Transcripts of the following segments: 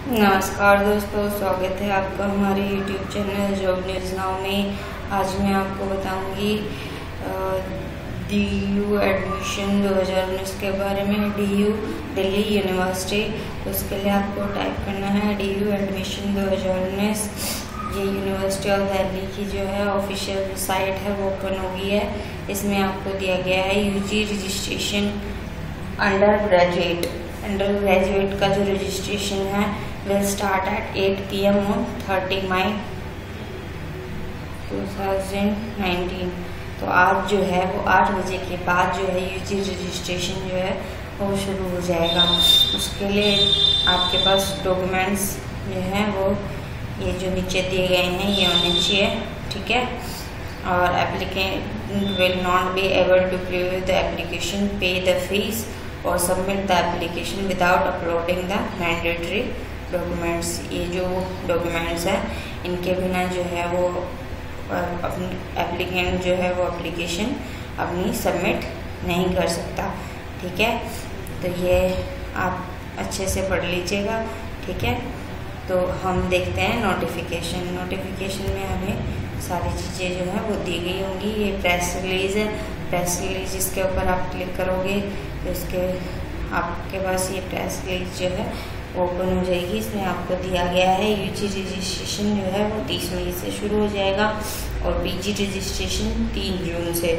नमस्कार दोस्तों, स्वागत है आपका हमारे YouTube channel job news now में। आज मैं आपको बताऊँगी डी यू एडमिशन 2019 के बारे में डी यू दिल्ली यूनिवर्सिटी उसके लिए आपको टाइप करना है डी यू एडमिशन 2019 ये यूनिवर्सिटी ऑफ़ दिल्ली की जो है ऑफिशियल साइट है, वो ओपन हो गई है। इसमें आपको दिया गया है UG registration under graduate under graduate का जो रजिस्ट्रेशन है will start at 8 P M on thirty May 2019 तो आज जो है, वो आठ बजे के बाद जो है यूजी रजिस्ट्रेशन जो है, वो शुरू हो जाएगा। उसके लिए आपके पास डॉक्यूमेंट्स जो हैं, वो ये जो नीचे दिए गए हैं, ये होने चाहिए, ठीक है? और applicant will not be able to preview the application pay the fees और submit the application without uploading the mandatory documents ये जो डॉक्यूमेंट्स हैं, इनके बिना जो है वो अपनी एप्लीकेंट जो है वो एप्लीकेशन अपनी सबमिट नहीं कर सकता। ठीक है? तो ये आप अच्छे से पढ़ लीजिएगा। ठीक है? तो हम देखते हैं नोटिफिकेशन नोटिफिकेशन में हमें सारी चीज़ें जो है वो दी गई होंगी। ये प्रेस रिलीज़ है। प्रेस रिलीज़ इसके ऊपर आप क्लिक करोगे तो इसके आपके पास ये प्रेस रिलीज़ जो है ओपन हो जाएगी। इसमें आपको दिया गया है यूजी रजिस्ट्रेशन जो है, वो तीस मई से शुरू हो जाएगा और पीजी रजिस्ट्रेशन तीन जून से।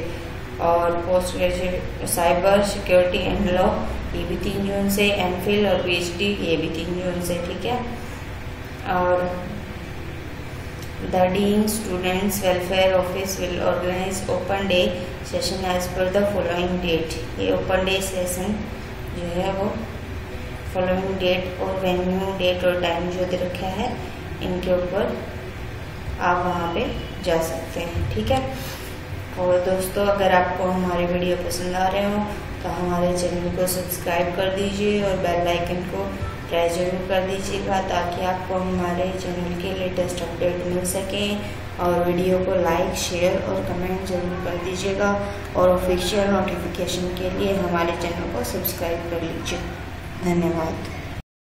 और post graduate cyber security and law ये भी तीन जून से एम और पी ये भी तीन जून से, ठीक है? और the dean students welfare office will organise open day session as per the following date ये ओपन डे सेशन जो है वो फॉलोइंग डेट और वेन्यू डेट और टाइम जो दे रखा है, इनके ऊपर आप वहाँ पे जा सकते हैं, ठीक है? और दोस्तों, अगर आपको हमारे वीडियो पसंद आ रहे हो तो हमारे चैनल को सब्सक्राइब कर दीजिए और बेल आइकन को ट्राई ज़रूर कर दीजिएगा ताकि आपको हमारे चैनल के लेटेस्ट अपडेट मिल सके। और वीडियो को लाइक, शेयर और कमेंट ज़रूर कर दीजिएगा। और ऑफिशियल नोटिफिकेशन के लिए हमारे चैनल को सब्सक्राइब कर लीजिए। धन्यवाद।